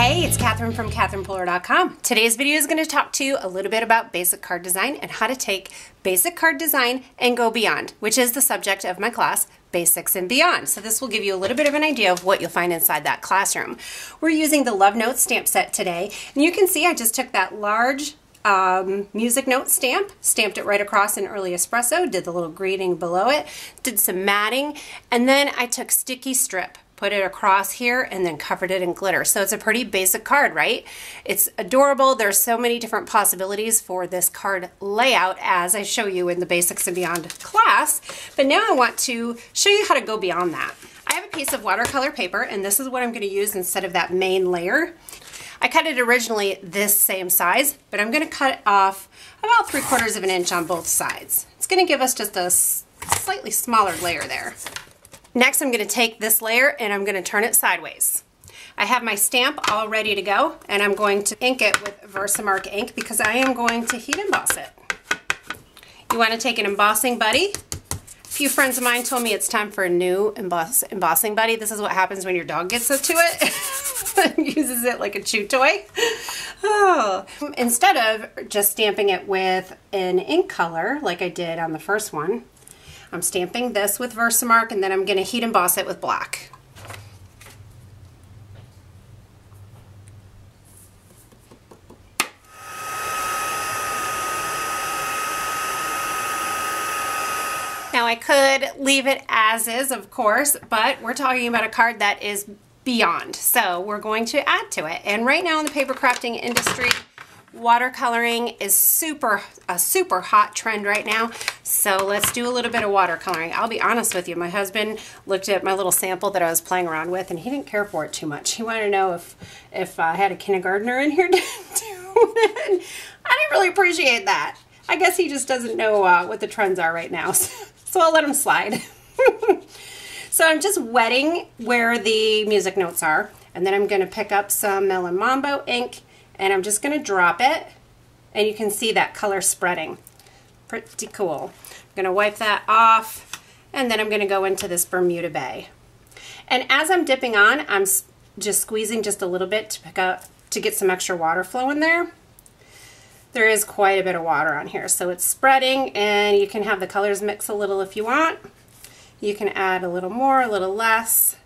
Hey, it's Catherine from CatherinePooler.com. Today's video is going to talk to you a little bit about basic card design and how to take basic card design and go beyond, which is the subject of my class, Basics and Beyond. So this will give you a little bit of an idea of what you'll find inside that classroom. We're using the Love Notes stamp set today, and you can see I just took that large um, music note stamp, stamped it right across in early espresso, did the little greeting below it, did some matting, and then I took sticky strip put it across here, and then covered it in glitter. So it's a pretty basic card, right? It's adorable. There's so many different possibilities for this card layout as I show you in the Basics and Beyond class. But now I want to show you how to go beyond that. I have a piece of watercolor paper, and this is what I'm going to use instead of that main layer. I cut it originally this same size, but I'm going to cut off about three quarters of an inch on both sides. It's going to give us just a slightly smaller layer there. Next, I'm going to take this layer and I'm going to turn it sideways. I have my stamp all ready to go and I'm going to ink it with Versamark ink because I am going to heat emboss it. You want to take an embossing buddy. A few friends of mine told me it's time for a new emboss embossing buddy. This is what happens when your dog gets to it. uses it like a chew toy. Oh. Instead of just stamping it with an ink color like I did on the first one, I'm stamping this with Versamark and then I'm going to heat emboss it with black. Now I could leave it as is, of course, but we're talking about a card that is beyond. So we're going to add to it. And right now in the paper crafting industry, Watercoloring is super a super hot trend right now, so let's do a little bit of watercoloring. I'll be honest with you, my husband looked at my little sample that I was playing around with, and he didn't care for it too much. He wanted to know if if I had a kindergartner in here doing it. I didn't really appreciate that. I guess he just doesn't know uh, what the trends are right now, so I'll let him slide. so I'm just wetting where the music notes are, and then I'm going to pick up some Melon Mambo ink and I'm just going to drop it and you can see that color spreading. Pretty cool. I'm going to wipe that off and then I'm going to go into this Bermuda Bay. And as I'm dipping on, I'm just squeezing just a little bit to pick up to get some extra water flow in there. There is quite a bit of water on here, so it's spreading and you can have the colors mix a little if you want. You can add a little more, a little less.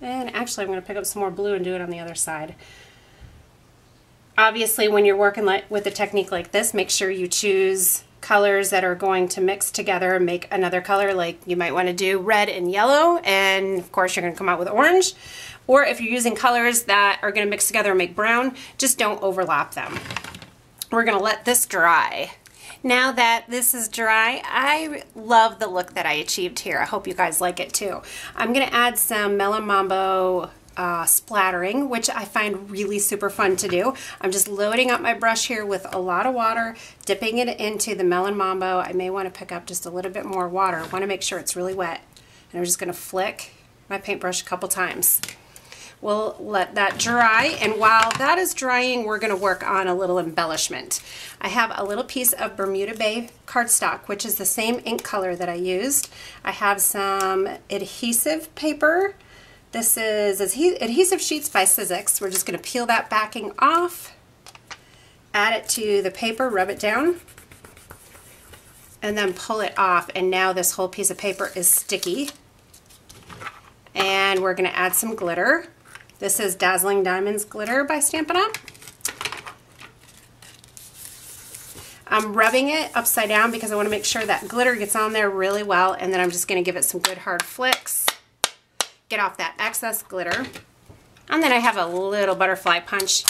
And actually I'm going to pick up some more blue and do it on the other side. Obviously when you're working with a technique like this, make sure you choose colors that are going to mix together and make another color like you might want to do red and yellow and of course you're going to come out with orange or if you're using colors that are going to mix together and make brown just don't overlap them. We're going to let this dry now that this is dry, I love the look that I achieved here. I hope you guys like it too. I'm going to add some Melon Mambo uh, splattering, which I find really super fun to do. I'm just loading up my brush here with a lot of water, dipping it into the Melon Mambo. I may want to pick up just a little bit more water. I want to make sure it's really wet. And I'm just going to flick my paintbrush a couple times. We'll let that dry, and while that is drying, we're going to work on a little embellishment. I have a little piece of Bermuda Bay cardstock, which is the same ink color that I used. I have some adhesive paper. This is Adhesive Sheets by Sizzix. We're just going to peel that backing off, add it to the paper, rub it down, and then pull it off. And now this whole piece of paper is sticky. And we're going to add some glitter. This is Dazzling Diamonds Glitter by Stampin' Up. I'm rubbing it upside down because I want to make sure that glitter gets on there really well and then I'm just going to give it some good hard flicks. Get off that excess glitter. And then I have a little butterfly punch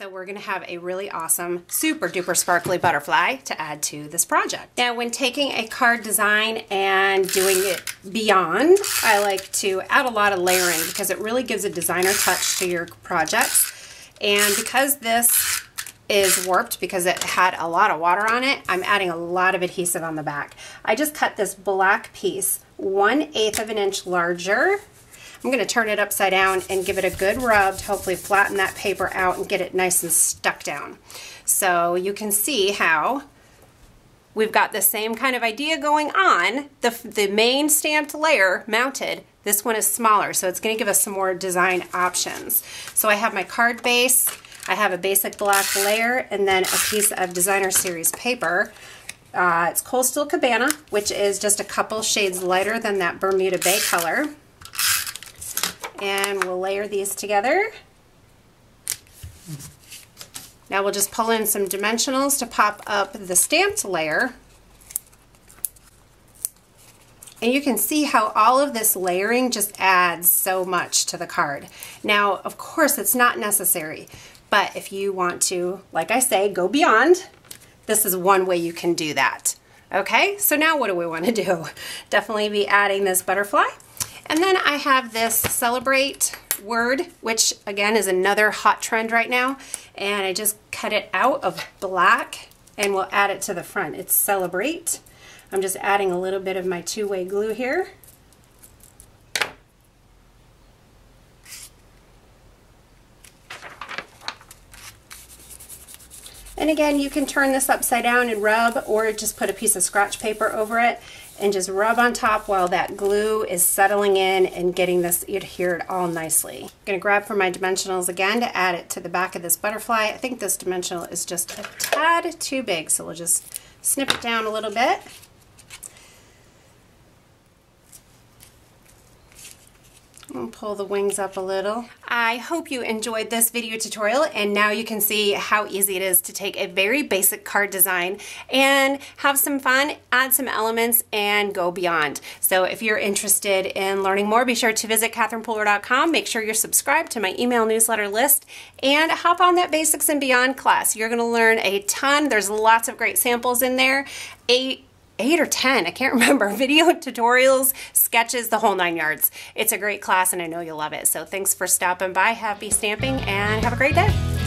so we're going to have a really awesome, super duper sparkly butterfly to add to this project. Now when taking a card design and doing it beyond, I like to add a lot of layering because it really gives a designer touch to your projects. And because this is warped because it had a lot of water on it, I'm adding a lot of adhesive on the back. I just cut this black piece one eighth of an inch larger I'm going to turn it upside down and give it a good rub to hopefully flatten that paper out and get it nice and stuck down. So you can see how we've got the same kind of idea going on. The, the main stamped layer mounted, this one is smaller, so it's gonna give us some more design options. So I have my card base, I have a basic black layer, and then a piece of designer series paper. Uh, it's Coastal Cabana, which is just a couple shades lighter than that Bermuda Bay color. And we'll layer these together. Now we'll just pull in some dimensionals to pop up the stamped layer. And you can see how all of this layering just adds so much to the card. Now, of course, it's not necessary, but if you want to, like I say, go beyond, this is one way you can do that. Okay, so now what do we want to do? Definitely be adding this butterfly. And then I have this Celebrate word, which again is another hot trend right now. And I just cut it out of black and we'll add it to the front. It's Celebrate. I'm just adding a little bit of my two-way glue here. And again, you can turn this upside down and rub or just put a piece of scratch paper over it and just rub on top while that glue is settling in and getting this adhered all nicely. I'm gonna grab for my dimensionals again to add it to the back of this butterfly. I think this dimensional is just a tad too big, so we'll just snip it down a little bit. Pull the wings up a little. I hope you enjoyed this video tutorial and now you can see how easy it is to take a very basic card design and have some fun, add some elements, and go beyond. So if you're interested in learning more, be sure to visit catherinepooler.com. Make sure you're subscribed to my email newsletter list and hop on that Basics and Beyond class. You're going to learn a ton. There's lots of great samples in there. Eight eight or 10, I can't remember, video tutorials, sketches, the whole nine yards. It's a great class and I know you'll love it. So thanks for stopping by. Happy stamping and have a great day.